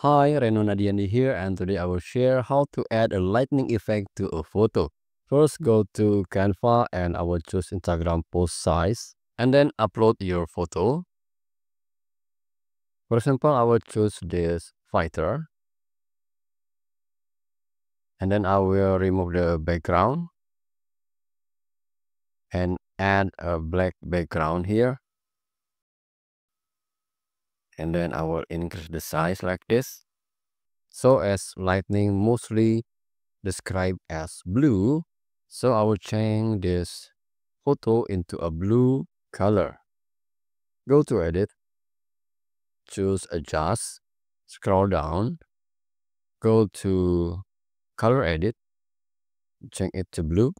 Hi, Reno Nadiandi here and today I will share how to add a lightning effect to a photo. First go to Canva and I will choose Instagram post size and then upload your photo. For example, I will choose this fighter and then I will remove the background and add a black background here and then I will increase the size like this. So as lightning mostly described as blue, so I will change this photo into a blue color. Go to edit, choose adjust, scroll down, go to color edit, change it to blue,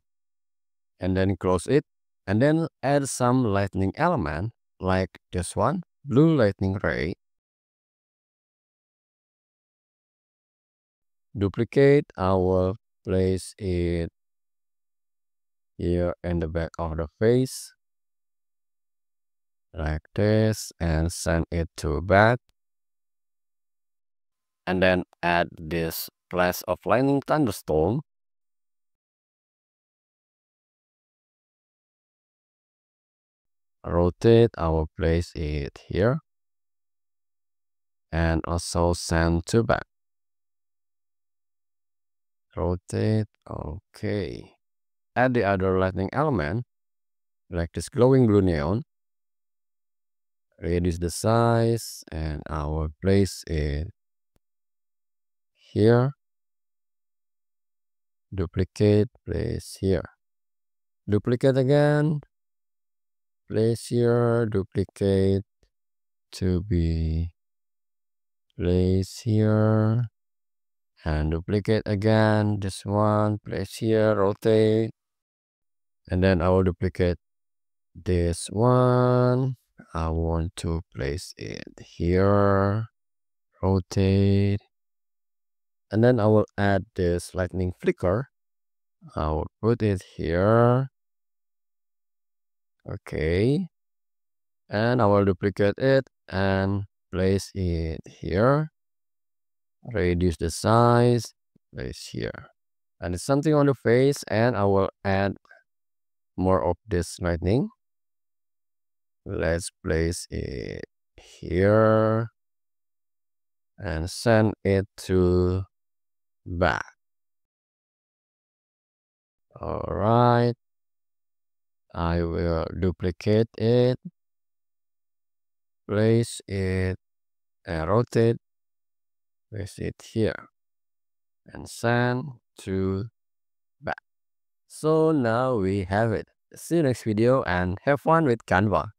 and then close it, and then add some lightning element like this one blue lightning ray. Duplicate, I will place it here in the back of the face. Like this and send it to back and then add this flash of lightning thunderstorm rotate, I will place it here and also send to back. Rotate, okay. Add the other lightning element, like this glowing blue neon. Reduce the size and I will place it here. Duplicate, place here. Duplicate again, place here duplicate to be place here and duplicate again this one place here rotate and then I will duplicate this one. I want to place it here rotate and then I will add this lightning flicker. I will put it here okay. And I will duplicate it and place it here. Reduce the size place here. And it's something on the face and I will add more of this lightning. Let's place it here. And send it to back. All right I will duplicate it, place it and rotate, place it here and send to back. So now we have it. See you next video and have fun with Canva.